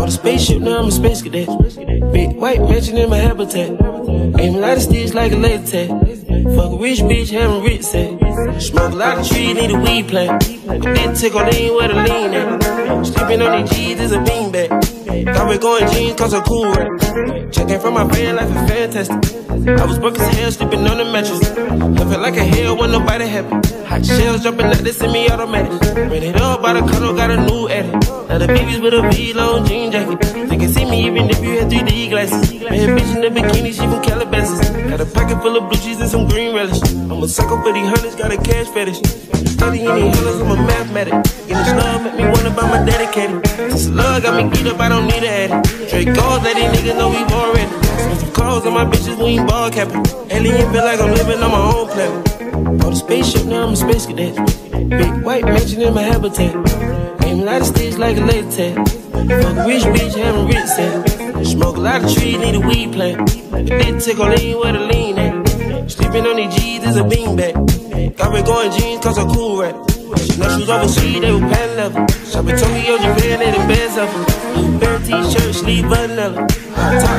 Bought a spaceship, now I'm a space cadet. Big white mansion in my habitat. Aim a lot of stitch like a laser tag. Fuck a rich bitch, having rich set. Smoke a lot of trees, need a weed plant. Did tickle, they ain't where to lean at. Sleeping on these G's is a beanbag. Got me going jeans, cause I'm cool. Checking from my fan life is fantastic. I was broke as hell, sleeping on the mattress. Felt like a hell when nobody happy. Hot shells jumping out, they semi automatic. Ran it up by the cuddle, got a new edit. Now the babies with a V-long jean jacket. They can see me even if you had 3D glasses. Bad bitch in the bikini, she full of blue cheese and some green relish. I'm a psycho for these hundreds, got a cash fetish. Study in these hundreds, I'm a mathematic. In this love, make me wanna buy my dedicated. Since love got me beat up, I don't need a. Drake goals, let these niggas know we already. Some clothes on my bitches, we ain't ball capping. Alien feel like I'm living on my own planet. Bought a spaceship, now I'm a space cadet. Big white mansion in my habitat. Aim a lot of sticks like a laser tag. Fuck rich bitch, having rich set. Smoke a lot of trees, need a weed plant. But did tickle, ain't where to lean at. Sleeping on these G's is a beanbag. Got me going jeans, cause I'm cool rap. No shoes overseas, they were pan level. Shopping Tokyo, Japan, they the best of them. Bare t-shirt, sleeve vanilla. Top